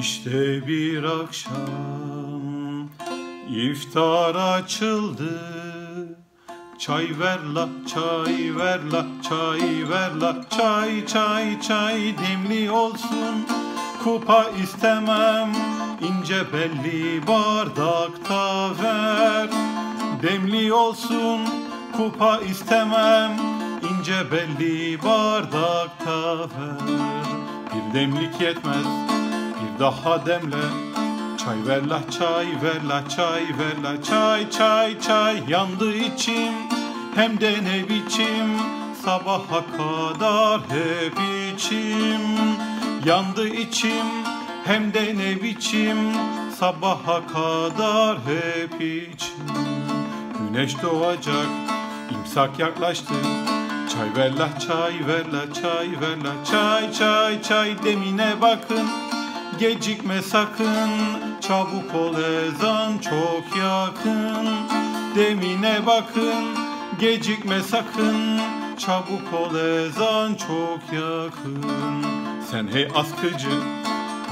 İşte bir akşam iftar açıldı. Çay ver la, çay ver la, çay ver la, çay çay çay demli olsun. Kupa istemem, ince belli bardakta ver. Demli olsun, kupa istemem, ince belli bardakta ver. Bir demlik yetmez, daha demle. Çay ver la çay ver la çay ver la. Çay çay çay yandı içim. Hem de ne biçim. Sabaha kadar hep içim. Yandı içim. Hem de ne biçim. Sabaha kadar hep içim. Güneş doğacak. İmsak yaklaştı. Çay ver la çay ver la çay ver la. Çay çay çay demine bakın Gecikme sakın çabuk ol ezan çok yakın. Demine bakın gecikme sakın çabuk ol ezan çok yakın. Sen hey askıcı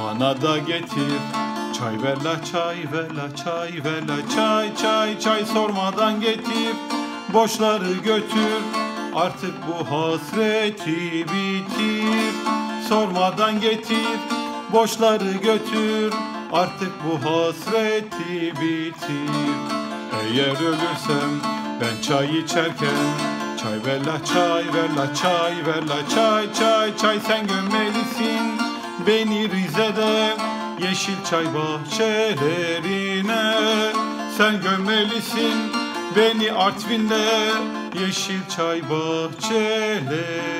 bana da getir. Çay ver la çay ver la çay ver la çay çay çay sormadan getir. Boşları götür artık bu hasreti bitir. Sormadan getir Boşları götür artık bu hasreti bitir. Eğer ölürsem ben çay içerken Çay ver la çay ver la çay ver la çay çay çay Sen gömmelisin. Beni Rize'de Yeşil çay bahçelerine Sen gömmelisin. Beni Artvin'de Yeşil çay bahçelerine